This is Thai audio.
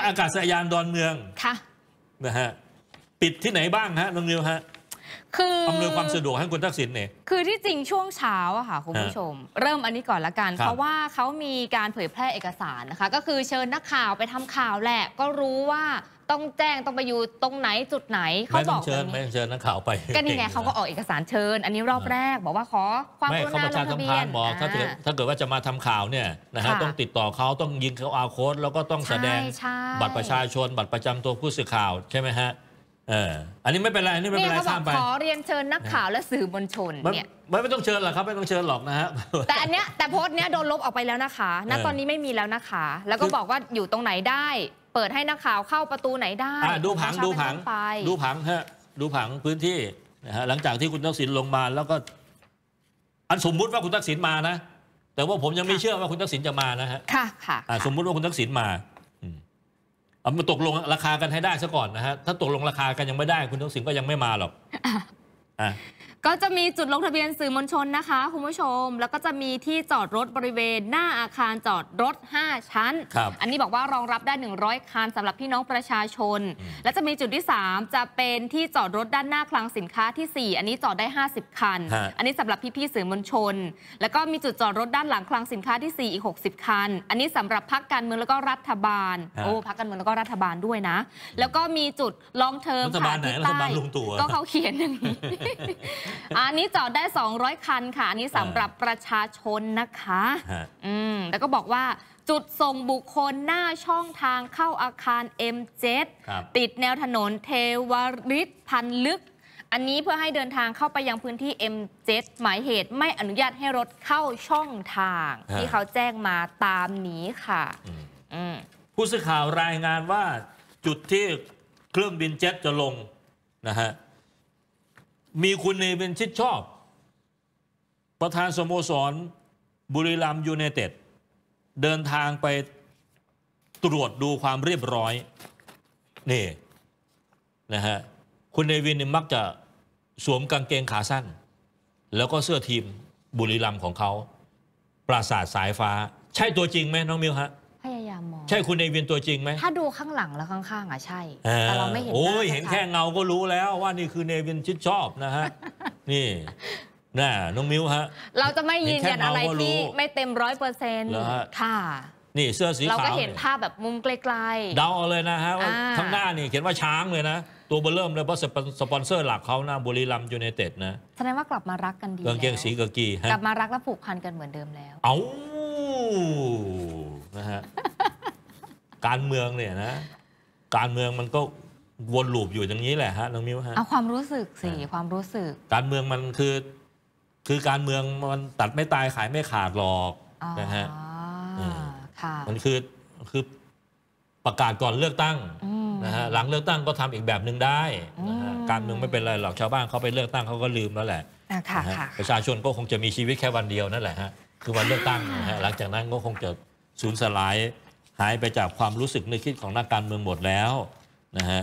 าอากาศยานดอนเมืองค่ะนะฮะปิดที่ไหนบ้างฮะน้องนิวฮะคืออำนวยความสะดวกให้คุณทักษิณเนี่ยคือที่จริงช่วงเช้าอะค่ะคุณผู้ชม เริ่มอันนี้ก่อนละกันครับเพราะว่าเขามีการเผยแพร่เอกสารนะคะ ก็คือเชิญนักข่าวไปทำข่าวแหละ ก็รู้ว่า ต้องแจ้งต้องไปอยู่ตรงไหนจุดไหนเขาไม่บต้อองกเชิญแบบไม่นี้ต้องเชิญนักข่าวไปก็นี่ไงเขาก็ออกเอกสารเชิญ อันนี้รอบแรกบอกว่าขอความไม่กรุเขาณาประลชางสัทะมเบีพัยนนธ์บอกถ้าเกิดอ่ ถ้าเกิดว่าจะมาทำข่าวเนี่ยนะฮะค่ะต้องติดต่อเขาต้องยิงเขาอาโค้ดแล้วก็ต้องแสดงใช่ใช่บัตรประชาชน บัตรประจำตัวผู้สื่อข่าวใช่ไหมฮะเอออันนี้ไม่เป็นไรอันนี้ไม่นี่เป็นไรเขาบอข้ากมไปขอเรียนเชิญนักข่าวและสื่อมวลชนไม่เนี่ย ไม่ไม่ต้องเชิญหรอกครับไม่ต้องเชิญหรอกนะฮะ แต่อันเนี้ยแต่โพสต์เนี้ยโดนลบออกไปแล้วนะคะ ณ เออตอนนี้ไม่มีแล้วนะคะ แล้วก็คือบอกว่าอยู่ตรงไหนได้ เปิดให้นักข่าวเข้าประตูไหนได้อะดูผังเช้าดูเป็นผังต้นไปดูผังฮะดูผังพื้นที่นะฮะหลังจากที่คุณทักษิณลงมาแล้วก็ อันสมมุติว่าคุณทักษิณมานะ แต่ว่าผมยังไม่เชื่อว่าคุณทักษิณจะมานะฮะค่ะค่ะอะสมมุติว่าคุณทักษิณมาอืมเอามาตกลงราคากันให้ได้ซะก่อนนะฮะถ้าตกลงราคากันยังไม่ได้ คุณทักษิณก็ยังไม่มาหรอกอะ ก็จะมีจุดลงทะเบียนสื่อมวลชนนะคะ คุณผู้ชม แล้วก็จะมีที่จอดรถบริเวณหน้าอาคารจอดรถ 5 ชั้นครับอันนี้บอกว่ารองรับได้ 100 คันสำหรับพี่น้องประชาชนอืมและจะมีจุดที่ 3 จะเป็นที่จอดรถด้านหน้าคลังสินค้าทีสี่4 อันนี้จอดได้ 50 คันฮะอันนี้สำหรับพี่ๆสื่อมวลชน แล้วก็มีจุดจอดรถด้านหลังคลังสินค้าทีสี่4 อีก 60 คัน อันนี้สำหรับพักการเมืองแล้วก็รัฐบาลฮะโอ้พักการเมืองแล้วก็รัฐบาลด้วยนะ แล้วก็มีจุดลองเทอมรัฐบาลไหนที่รัฐบาลใต้ลุงตู่อะก็เขาเขียนอย่างนี้อันนี้จอดได้ 200 คันค่ะ อันนี้สำหรับประชาชนนะคะฮะอืมแล้วก็บอกว่าจุดส่งบุคคลหน้าช่องทางเข้าอาคาร M7 ครับติดแนวถนนเทวริศพันลึก อันนี้เพื่อให้เดินทางเข้าไปยังพื้นที่ M7 หมายเหตุไม่อนุญาตให้รถเข้าช่องทางฮะที่เขาแจ้งมาตามนี้ค่ะอืมอืมผู้สื่อข่าวรายงานว่าจุดที่เครื่องบินเจ็ตจะลงนะฮะ มีคุณเนวินชิดชอบ ประธานสโมสร บุรีรัมย์ยูไนเต็ด เดินทางไปตรวจดูความเรียบร้อย นี่นะฮะคุณเนวินมักจะสวมกางเกงขาสั้น แล้วก็เสื้อทีมบุรีรัมของเขา ปราสาทสายฟ้า ใช่ตัวจริงไหมน้องมิวฮะ ใช่คุณเนวินตัวจริงไหมถ้าดูข้างหลังแล้วข้างๆอะใช่อ่แต่เราไม่เห็นโอ้ยาเห็นชัดๆแค่เงาก็รู้แล้วว่านี่คือเนวินชิดชอบนะฮะ นี่น่ะน้องมิวฮะ เราจะไม่ยืนยันอะไรเห็นแค่เงาก็รู้ที่ไม่เต็มร้อยเปอร์เซ็นต์เหรอฮะค่ะ นี่เสื้อสีเราขาก็วเห็นเนี่ยภาพแบบมุมไกลเดาเอาเลยนะฮะว่าอ่าข้างหน้านี่เขียนว่าช้างเลยนะ ตัวเบอร์เริ่มเลยเพราะสปอนสปอนเซอร์หลักเขานะบุรีรัมย์ยูไนเต็ดนะๆแสดงว่ากลับมารักกันดีกางเกงแล้วสีกากีฮะกลับมารักและผูกพันกันเหมือนเดิมแล้ว เอ้านะฮะ การเมืองเนี่ยนะ การเมืองมันก็วน loop อยู่อย่างนี้แหละฮะน้องมิวฮะเอาความรู้สึกสิอ่าความรู้สึก การเมืองมันคือ คือการเมืองมันตัดไม่ตายขายไม่ขาดหรอกอ๋อนะฮะอืมค่ะมันคือคือประกาศก่อนเลือกตั้งอืมนะฮะหลังเลือกตั้งก็ทำอีกแบบหนึ่งได้นะฮะอืมการเมืองไม่เป็นไรหรอกชาวบ้านเขาไปเลือกตั้งเขาก็ลืมแล้วแหละอะค่ะนะฮะค่ะประชาชนก็คงจะมีชีวิตแค่วันเดียวนั่นแหละฮะคือวันเลือกตั้งนะฮะหลังจากนั้นก็คงจะสูญสลาย หายไปจากความรู้สึกนึกคิดของนักการเมืองหมดแล้วนะฮะ